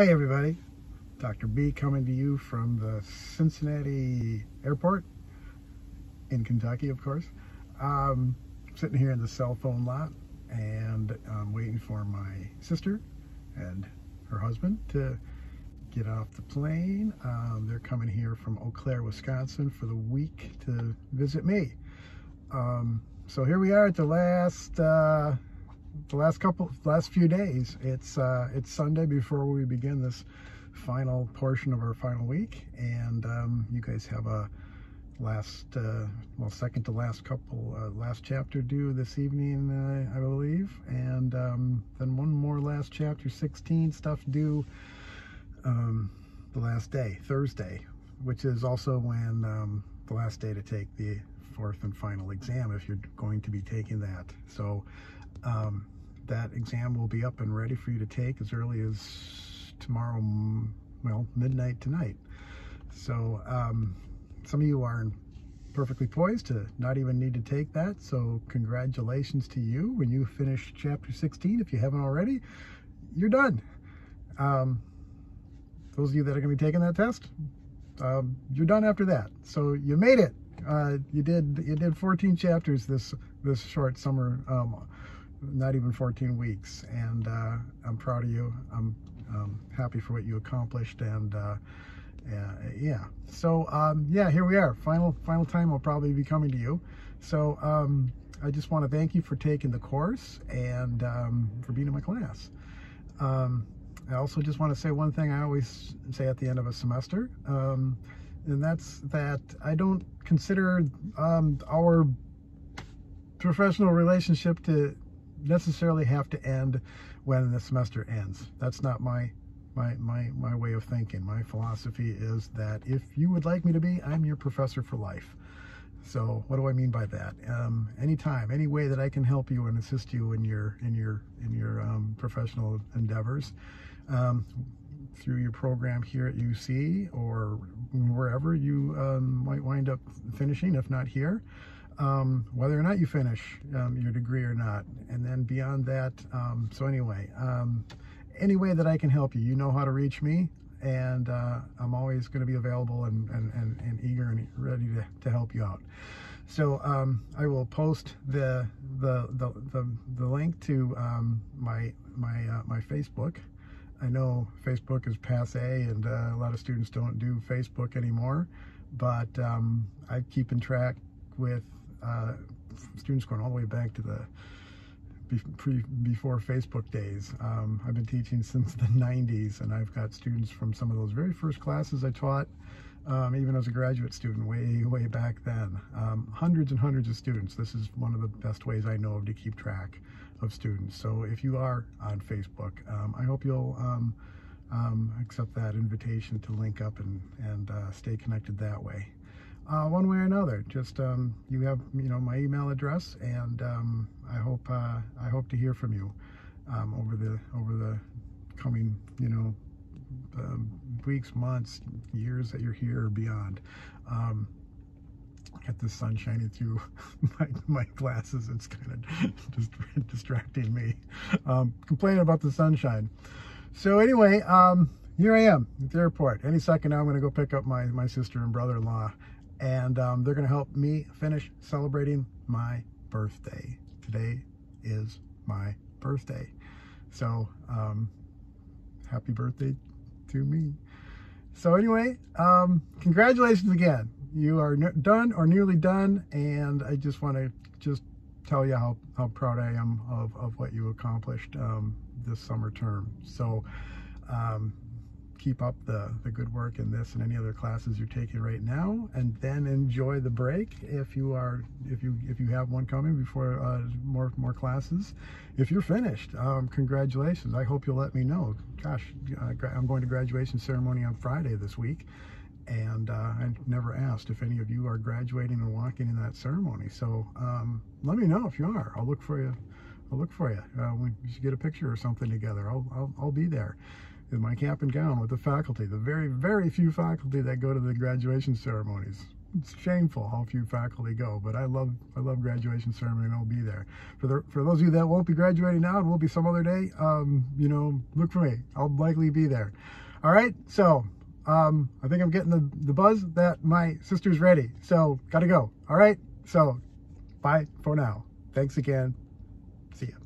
Hey everybody, Dr. B coming to you from the Cincinnati airport in Kentucky, of course. Um, sitting here in the cell phone lot and I'm waiting for my sister and her husband to get off the plane. Um, they're coming here from Eau Claire, Wisconsin for the week to visit me. Um, so here we are at the last uh, the last couple last few days it's uh it's sunday before we begin this final portion of our final week. And um you guys have a last uh well second to last couple uh, last chapter due this evening uh, i believe. And um then one more last chapter 16 stuff due um the last day thursday which is also when um the last day to take the fourth and final exam if you're going to be taking that. So um, that exam will be up and ready for you to take as early as tomorrow, well, midnight tonight. So um, some of you are perfectly poised to not even need to take that. So congratulations to you when you finish chapter 16. If you haven't already, you're done. Um, those of you that are going to be taking that test, um, you're done after that. So you made it. Uh, you did you did 14 chapters this this short summer um, not even 14 weeks. And uh, I'm proud of you. I'm um, happy for what you accomplished. And uh, yeah, so um, yeah, here we are. Final final time I'll probably be coming to you. So um, I just want to thank you for taking the course and um, for being in my class. Um, I also just want to say one thing I always say at the end of a semester, um, and that's that I don't consider our professional relationship to necessarily have to end when the semester ends. That's not my my my my way of thinking. My philosophy is that if you would like me to be, I'm your professor for life. So what do I mean by that? Um, anytime, any way that I can help you and assist you in your in your in your um, professional endeavors, um, through your program here at UC or wherever you um, might wind up finishing, if not here um, whether or not you finish um, your degree or not. And then beyond that, um, so anyway, um, any way that I can help you, you know how to reach me. And uh, I'm always going to be available and, and, and, and, eager and ready to, to help you out. So um, I will post the the the, the, the link to um, my my uh, my Facebook. I know Facebook is passe and uh, a lot of students don't do Facebook anymore, but um, I keep in track with uh, students going all the way back to the pre, before Facebook days. Um, I've been teaching since the 90s and I've got students from some of those very first classes I taught, um, even as a graduate student way, way back then. Um, hundreds and hundreds of students. This is one of the best ways I know of to keep track of students. So if you are on Facebook, um, I hope you'll um, um, accept that invitation to link up and, and uh, stay connected that way uh, one way or another. Just um, you have you know my email address, and um, I hope uh, I hope to hear from you um, over the over the coming you know um, weeks, months, years that you're here or beyond. Um, get the sun shining through my, my glasses. It's kind of just distracting me. Um, complaining about the sunshine. So anyway, here I am at the airport. Any second now, I'm going to go pick up my, my sister and brother-in-law and um, they're going to help me finish celebrating my birthday. Today is my birthday. So, um, happy birthday to me. So anyway, um, congratulations again. You are done or nearly done, and I just want to just tell you how, how proud I am of, of what you accomplished um, this summer term. So, um, keep up the, the good work in this and any other classes you're taking right now and then enjoy the break if you are if you if you have one coming before uh, more more classes. If you're finished um, congratulations. I hope you'll let me know. Gosh uh, I'm going to graduation ceremony on Friday this week and uh, I never asked if any of you are graduating and walking in that ceremony. So um, let me know if you are. I'll look for you. I'll look for you. Uh, we should get a picture or something together. I'll, I'll, I'll be there in my cap and gown with the faculty, the very, very few faculty that go to the graduation ceremonies. it's shameful how few faculty go, but I love I love graduation ceremony and I'll be there. For the for those of you that won't be graduating now it will be some other day, um, you know, look for me. I'll likely be there. All right, so um, I think I'm getting the, the buzz that my sister's ready. So gotta go. All right, so bye for now. Thanks again. See ya.